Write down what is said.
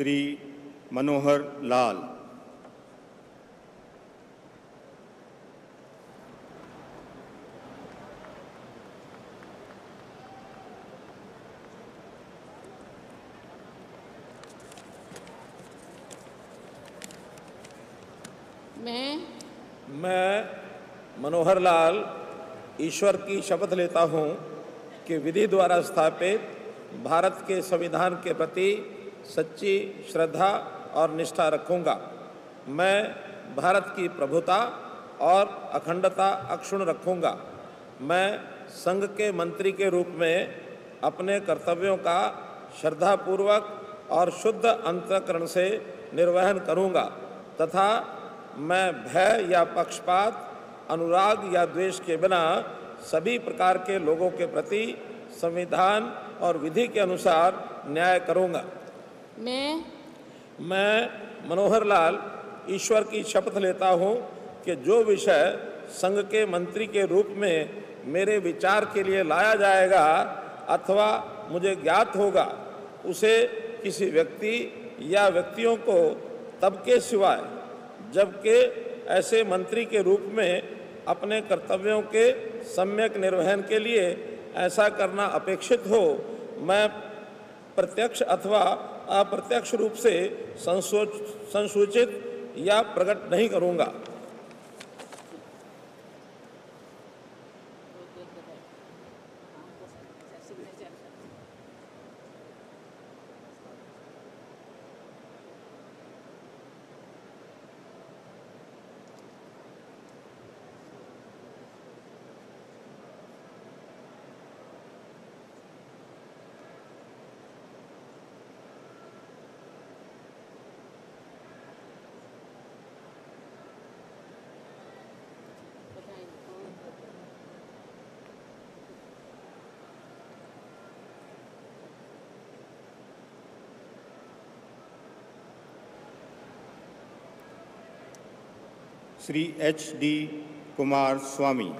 श्री मनोहर लाल। मैं मैं मनोहर लाल ईश्वर की शपथ लेता हूँ कि विधि द्वारा स्थापित भारत के संविधान के प्रति सच्ची श्रद्धा और निष्ठा रखूँगा। मैं भारत की प्रभुता और अखंडता अक्षुण रखूँगा। मैं संघ के मंत्री के रूप में अपने कर्तव्यों का श्रद्धापूर्वक और शुद्ध अंतकरण से निर्वहन करूँगा तथा मैं भय या पक्षपात, अनुराग या द्वेष के बिना सभी प्रकार के लोगों के प्रति संविधान और विधि के अनुसार न्याय करूँगा। मैं मैं मनोहर लाल, ईश्वर की शपथ लेता हूँ कि जो विषय संघ के मंत्री के रूप में मेरे विचार के लिए लाया जाएगा अथवा मुझे ज्ञात होगा, उसे किसी व्यक्ति या व्यक्तियों को तब के सिवाय, जबकि ऐसे मंत्री के रूप में अपने कर्तव्यों के सम्यक निर्वहन के लिए ऐसा करना अपेक्षित हो, मैं प्रत्यक्ष अथवा अप्रत्यक्ष रूप से संसोच संसूचित या प्रकट नहीं करूँगा। Shri H D Kumaraswamy.